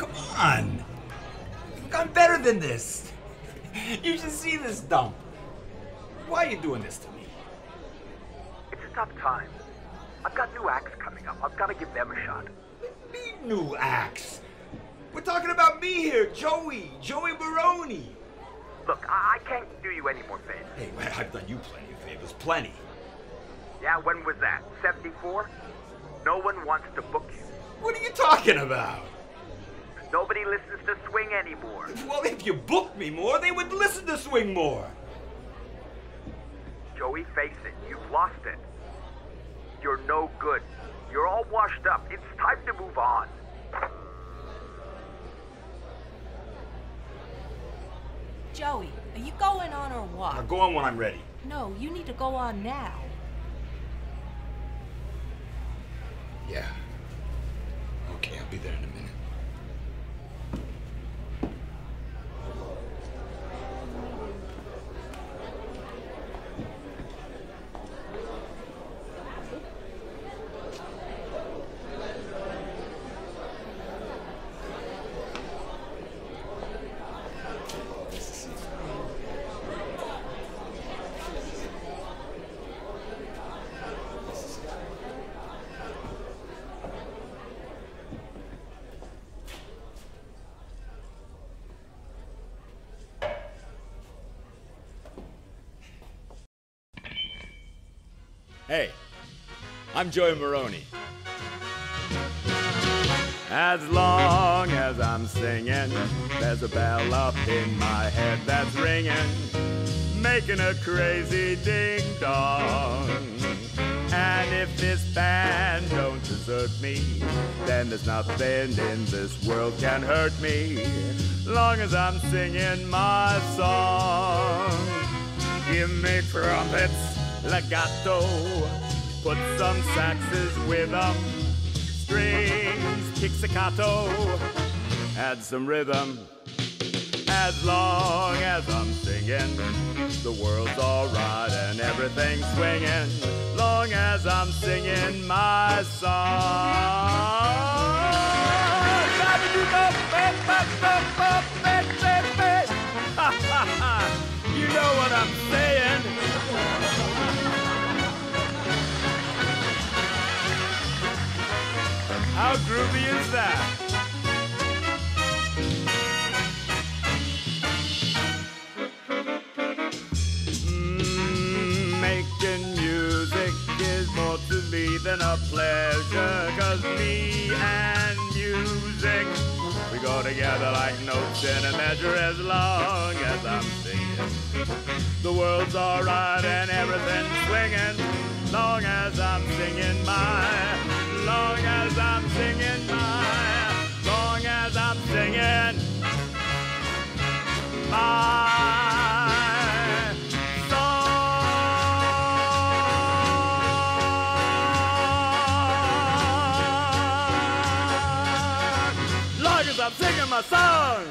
Come on. I'm better than this. You should see this dump. Why are you doing this to me? It's a tough time. I've got new acts coming up. I've got to give them a shot. Me new acts. We're talking about me here, Joey, Joey Moroni. Look, I, I can't do you any more favors. Hey, I've done you plenty of favors, plenty. Yeah, when was that? 74? No one wants to book you. What are you talking about? Nobody listens to swing anymore. Well, if you booked me more, they would listen to swing more. Joey, face it, you've lost it. You're no good. You're all washed up. It's time to move on. Joey, are you going on or what? Now go on when I'm ready. No, you need to go on now. Yeah. Okay, I'll be there in a minute. Hey, I'm Joey Moroni. As long as I'm singing, there's a bell up in my head that's ringing, making a crazy ding dong. And if this band don't desert me, then there's nothing in this world can hurt me, long as I'm singing my song. Give me trumpets, legato, put some saxes with 'em, strings, pizzicato, add some rhythm. As long as I'm singing, the world's alright and everything's swinging. Long as I'm singing my song. You know what I'm saying. How groovy is that? Mm, making music is more to me than a pleasure. Cause me and music, we go together like notes in a measure as long as I'm singing. The world's alright and everything's swinging. Long as I'm singing my, my, long as I'm singing my song. Long as I'm singing my song.